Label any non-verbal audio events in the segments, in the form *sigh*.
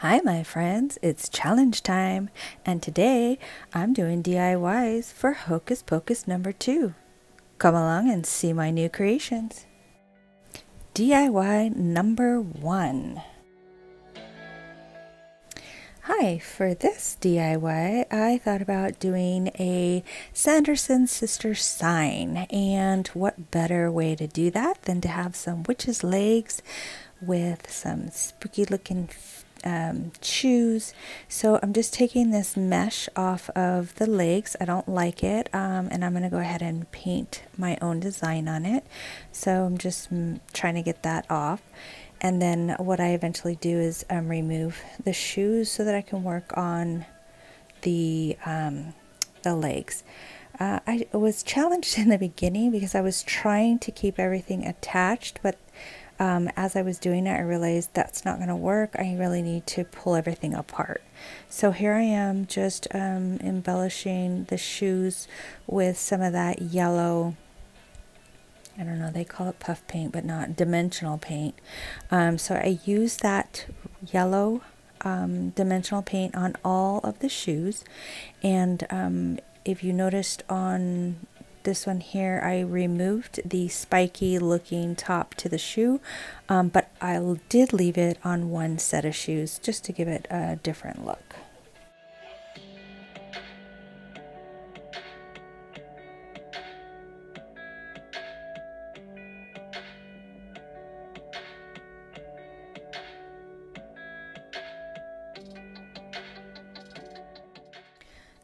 Hi, my friends, it's challenge time, and today I'm doing DIYs for Hocus Pocus number two. Come along and see my new creations. DIY number one. Hi, for this DIY, I thought about doing a Sanderson sister sign, and what better way to do that than to have some witch's legs with some spooky looking um, shoes. So I'm just taking this mesh off of the legs. I don't like it. Um, and I'm going to go ahead and paint my own design on it. So I'm just mm, trying to get that off. And then what I eventually do is um, remove the shoes so that I can work on the, um, the legs. Uh, I was challenged *laughs* in the beginning because I was trying to keep everything attached, but um, as I was doing it, I realized that's not going to work. I really need to pull everything apart. So here I am just um, embellishing the shoes with some of that yellow, I don't know, they call it puff paint, but not dimensional paint. Um, so I use that yellow um, dimensional paint on all of the shoes. And um, if you noticed on this one here I removed the spiky looking top to the shoe um, but I did leave it on one set of shoes just to give it a different look.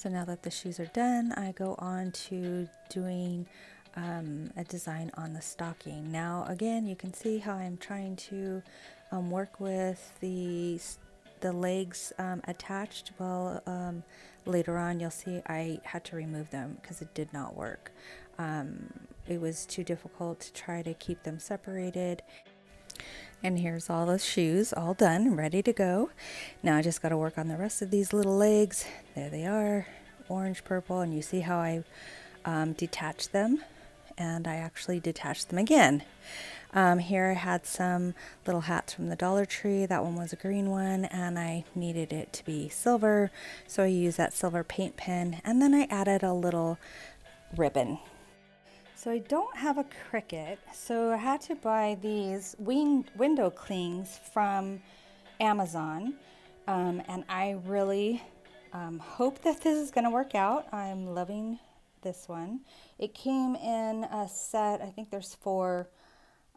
So now that the shoes are done, I go on to doing um, a design on the stocking. Now again, you can see how I'm trying to um, work with the, the legs um, attached. Well, um, later on you'll see I had to remove them because it did not work. Um, it was too difficult to try to keep them separated. And here's all the shoes all done, ready to go. Now I just got to work on the rest of these little legs. There they are, orange, purple, and you see how I um, detached them. And I actually detached them again. Um, here I had some little hats from the Dollar Tree. That one was a green one, and I needed it to be silver. So I used that silver paint pen, and then I added a little ribbon so I don't have a Cricut, so I had to buy these window clings from Amazon. Um, and I really um, hope that this is going to work out. I'm loving this one. It came in a set, I think there's four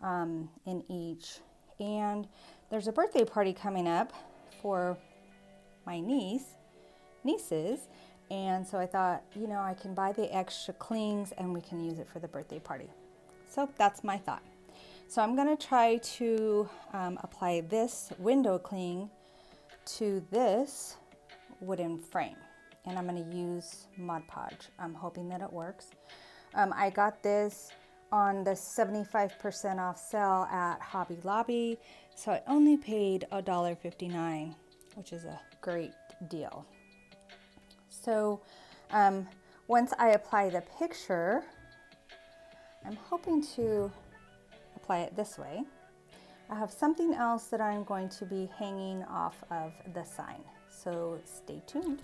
um, in each. And there's a birthday party coming up for my niece, nieces, and so I thought, you know, I can buy the extra clings and we can use it for the birthday party. So that's my thought. So I'm going to try to um, apply this window cling to this wooden frame. And I'm going to use Mod Podge. I'm hoping that it works. Um, I got this on the 75% off sale at Hobby Lobby. So I only paid $1.59, which is a great deal. So um, once I apply the picture, I'm hoping to apply it this way. I have something else that I'm going to be hanging off of the sign. So stay tuned.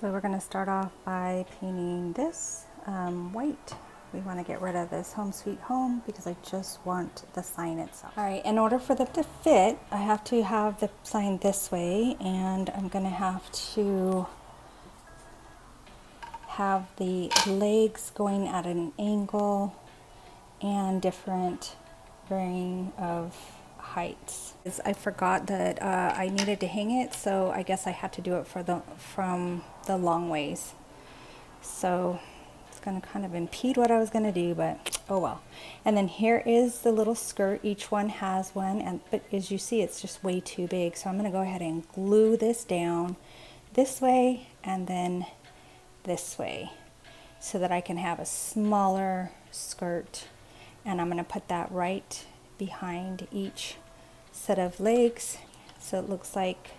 So we're going to start off by painting this um, white. We want to get rid of this home sweet home because I just want the sign itself. All right, in order for them to fit, I have to have the sign this way and I'm going to have to have the legs going at an angle and different varying of heights. I forgot that uh, I needed to hang it, so I guess I had to do it for the from the long ways. So it's going to kind of impede what I was going to do, but oh well. And then here is the little skirt. Each one has one, and but as you see, it's just way too big. So I'm going to go ahead and glue this down this way, and then this way so that I can have a smaller skirt. And I'm going to put that right behind each set of legs. So it looks like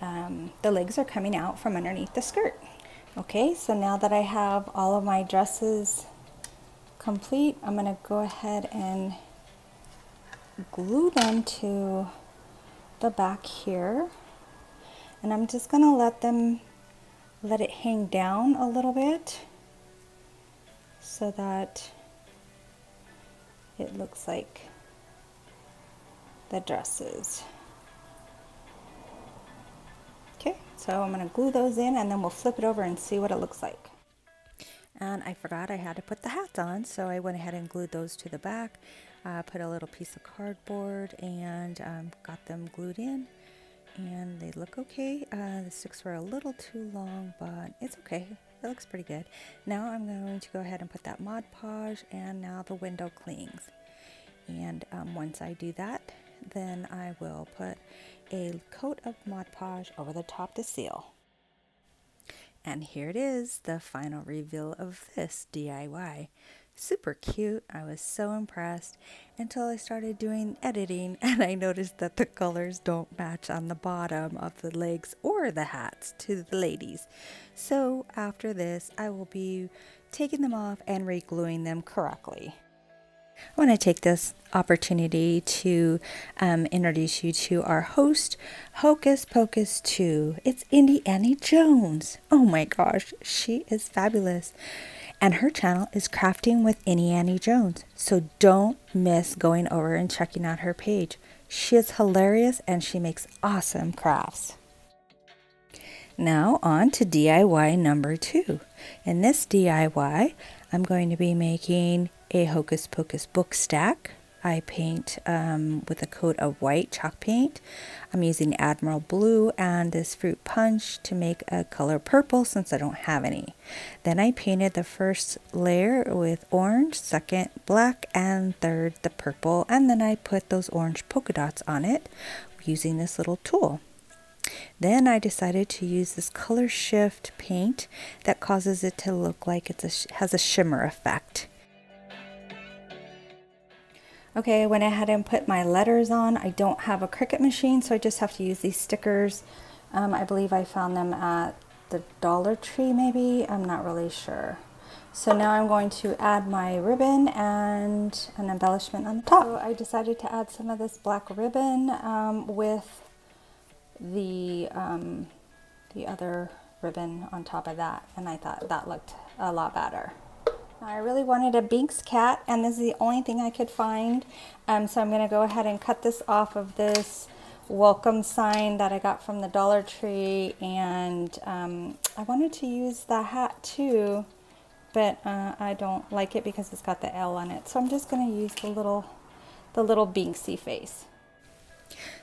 um, the legs are coming out from underneath the skirt. Okay, so now that I have all of my dresses complete, I'm going to go ahead and glue them to the back here. And I'm just going to let them, let it hang down a little bit so that it looks like the dresses. Okay, so I'm going to glue those in and then we'll flip it over and see what it looks like. And I forgot I had to put the hats on, so I went ahead and glued those to the back. Uh, put a little piece of cardboard and um, got them glued in. And they look okay. Uh, the sticks were a little too long, but it's okay. It looks pretty good. Now I'm going to go ahead and put that Mod Podge and now the window clings. And um, once I do that, then I will put a coat of Mod Podge over the top to seal. And here it is, the final reveal of this DIY. Super cute. I was so impressed until I started doing editing *laughs* and I noticed that the colors don't match on the bottom of the legs or the hats to the ladies. So after this, I will be taking them off and re-gluing them correctly. I want to take this opportunity to um, introduce you to our host, Hocus Pocus 2. It's Indie Annie Jones. Oh my gosh, she is fabulous. And her channel is Crafting with Indie Annie Jones. So don't miss going over and checking out her page. She is hilarious and she makes awesome crafts. Now on to DIY number two. In this DIY, I'm going to be making a Hocus Pocus book stack. I paint um, with a coat of white chalk paint. I'm using Admiral Blue and this fruit punch to make a color purple since I don't have any. Then I painted the first layer with orange, second black, and third the purple. And then I put those orange polka dots on it using this little tool. Then I decided to use this color shift paint that causes it to look like it has a shimmer effect. Okay, I went ahead and put my letters on. I don't have a Cricut machine, so I just have to use these stickers. Um, I believe I found them at the Dollar Tree, maybe. I'm not really sure. So now I'm going to add my ribbon and an embellishment on the top. So I decided to add some of this black ribbon um, with the, um, the other ribbon on top of that. And I thought that looked a lot better. I really wanted a Binx cat and this is the only thing I could find. Um, so I'm going to go ahead and cut this off of this welcome sign that I got from the Dollar Tree and um, I wanted to use the hat too but uh, I don't like it because it's got the L on it. So I'm just going to use the little, the little Binksy face.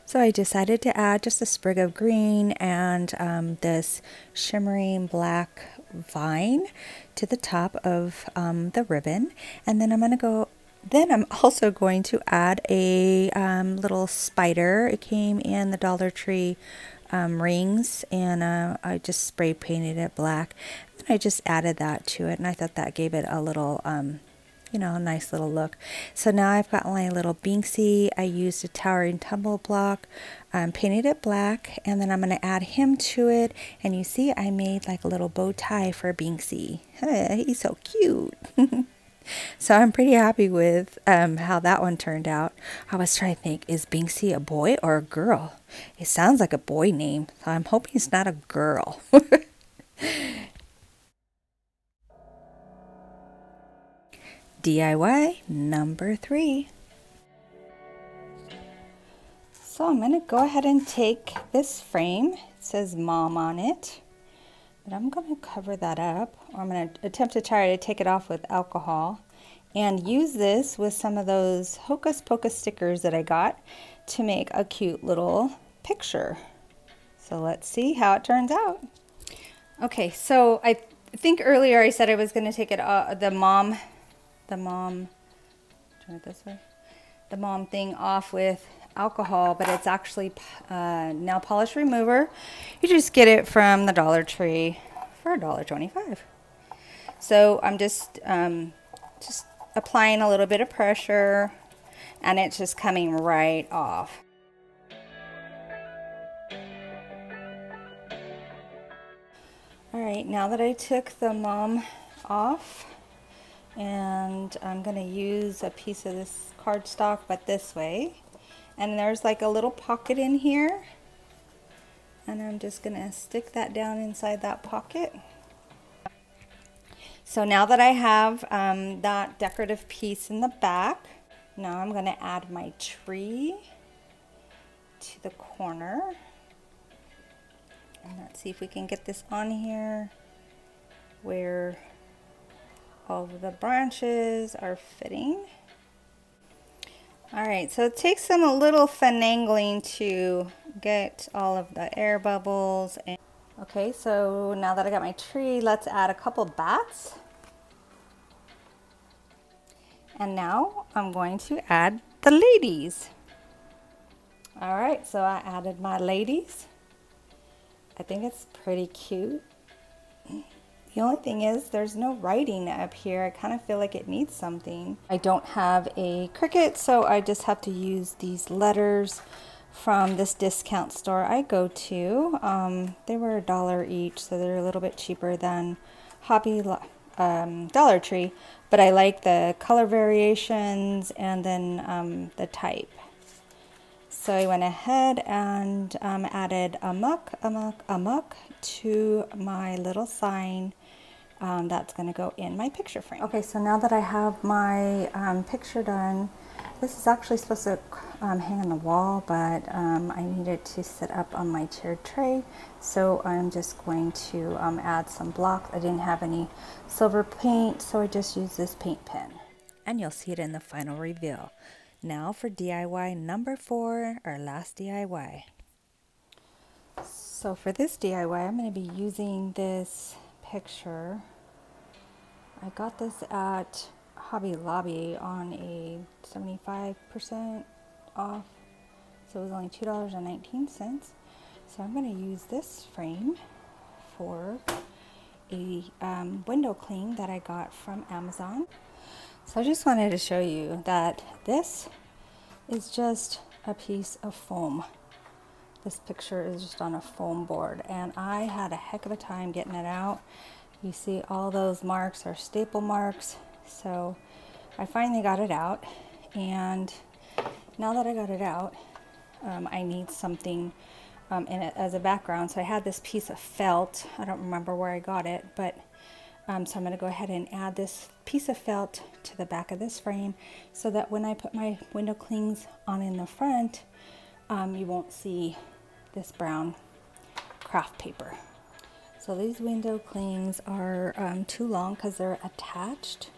So I decided to add just a sprig of green and um, this shimmering black vine to the top of um, the ribbon. And then I'm going to go, then I'm *laughs* also going to add a um, little spider. It came in the Dollar Tree um, rings and uh, I just spray painted it black. And I just added that to it and I thought that gave it a little um, you know, a nice little look. So now I've got my little Binksy. I used a towering tumble block, um, painted it black, and then I'm going to add him to it. And you see I made like a little bow tie for Binksy. Hey, *laughs* he's so cute. *laughs* so I'm pretty happy with um, how that one turned out. I was trying to think, is Binksy a boy or a girl? It sounds like a boy name, so I'm hoping it's not a girl. *laughs* DIY number three. So I'm to go ahead and take this frame. It says mom on it. But I'm going to cover that up. Or I'm going to attempt to try to take it off with alcohol. And use this with some of those Hocus Pocus stickers that I got to make a cute little picture. So let's see how it turns out. Okay, so I think earlier I said I was going to take it uh, the mom the mom, turn it this way, the mom thing off with alcohol, but it's actually uh, nail polish remover. You just get it from the Dollar Tree for $1.25. So I'm just, um, just applying a little bit of pressure and it's just coming right off. All right, now that I took the mom off, and I'm going to use a piece of this cardstock but this way and there's like a little pocket in here and I'm just going to stick that down inside that pocket. So now that I have um, that decorative piece in the back, now I'm going to add my tree to the corner. And let's see if we can get this on here where all of the branches are fitting. All right, so it takes some a little finagling to get all of the air bubbles. And okay, so now that I got my tree, let's add a couple bats. And now I'm going to add the ladies. All right, so I added my ladies. I think it's pretty cute. The only thing is there's no writing up here. I kind of feel like it needs something. I don't have a Cricut, so I just have to use these letters from this discount store I go to. Um, they were a dollar each, so they're a little bit cheaper than Hobby um, Dollar Tree, but I like the color variations and then um, the type. So I went ahead and um, added a muck, a muck, a muck to my little sign um, that's going to go in my picture frame. Okay, so now that I have my um, picture done, this is actually supposed to um, hang on the wall, but um, I needed to sit up on my tiered tray, so I'm just going to um, add some blocks. I didn't have any silver paint, so I just used this paint pen. And you'll see it in the final reveal. Now for DIY number four, our last DIY. So for this DIY, I'm going to be using this picture. I got this at Hobby Lobby on a 75% off. So it was only $2.19. So I'm going to use this frame for a um, window cling that I got from Amazon. So I just wanted to show you that this is just a piece of foam. This picture is just on a foam board and I had a heck of a time getting it out. You see all those marks are staple marks. So I finally got it out and now that I got it out, um, I need something um, in it as a background. So I had this piece of felt. I don't remember where I got it, but um, so I'm going to go ahead and add this piece of felt to the back of this frame so that when I put my window clings on in the front, um, you won't see this brown craft paper. So these window clings are um, too long because they're attached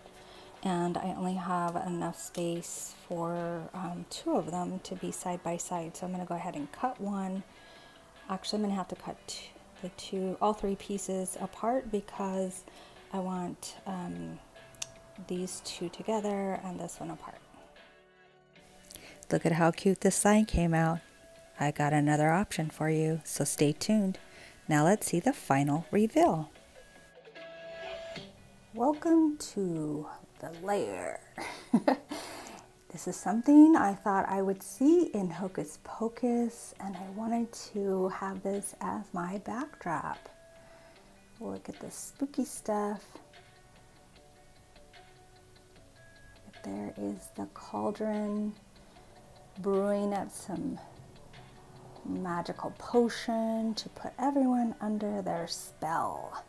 and I only have enough space for um, two of them to be side by side. So I'm going to go ahead and cut one. Actually, I'm going to have to cut the two, all three pieces apart because I want um, these two together and this one apart. Look at how cute this sign came out. I got another option for you, so stay tuned. Now let's see the final reveal. Welcome to the lair. *laughs* this is something I thought I would see in Hocus Pocus and I wanted to have this as my backdrop. Look at the spooky stuff. There is the cauldron brewing up some magical potion to put everyone under their spell.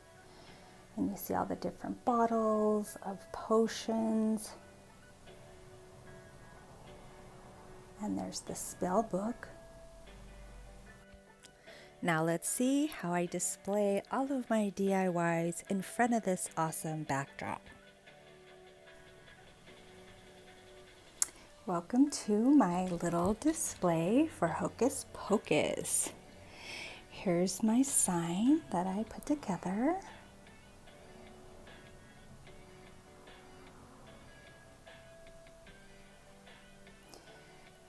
And you see all the different bottles of potions. And there's the spell book. Now let's see how I display all of my DIYs in front of this awesome backdrop. Welcome to my little display for Hocus Pocus. Here's my sign that I put together.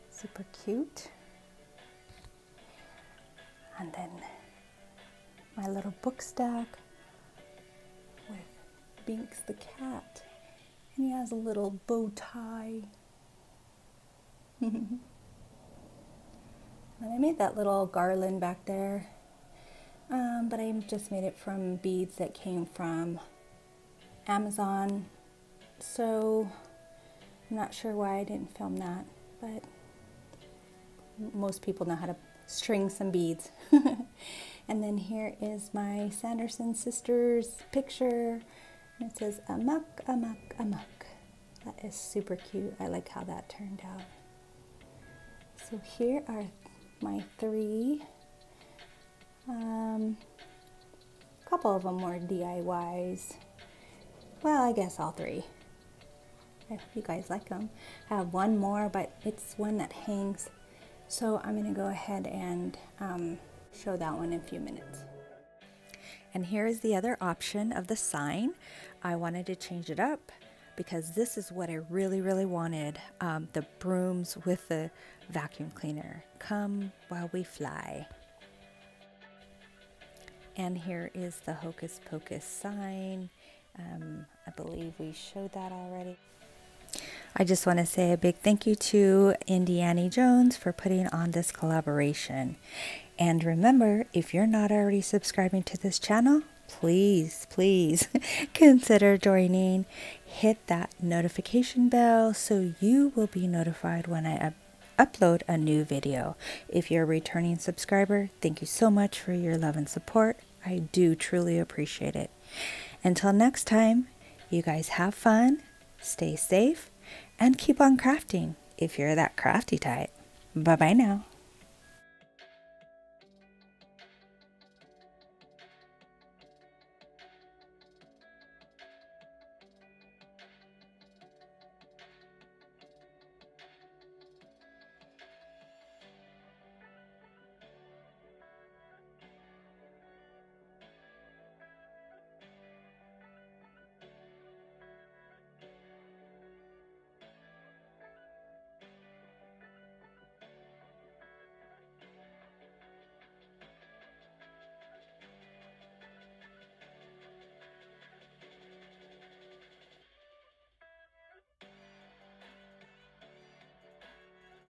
Super cute. And then my little book stack with Binks the cat. And he has a little bow tie *laughs* and I made that little garland back there, um, but I just made it from beads that came from Amazon. So I'm not sure why I didn't film that, but most people know how to string some beads. *laughs* and then here is my Sanderson sisters picture. And it says amok, amok, amok. That is super cute. I like how that turned out. So here are my three. Um, a couple of them were DIYs. Well, I guess all three. I hope you guys like them. I have one more, but it's one that hangs. So I'm gonna go ahead and um, show that one in a few minutes. And here is the other option of the sign. I wanted to change it up because this is what I really, really wanted. Um, the brooms with the vacuum cleaner. Come while we fly. And here is the Hocus Pocus sign. Um, I believe we showed that already. I just want to say a big thank you to Indie Annie Jones for putting on this collaboration. And remember, if you're not already subscribing to this channel, please, please *laughs* consider joining. Hit that notification bell so you will be notified when I up upload a new video. If you're a returning subscriber, thank you so much for your love and support. I do truly appreciate it. Until next time, you guys have fun, stay safe, and keep on crafting if you're that crafty type. Bye bye now.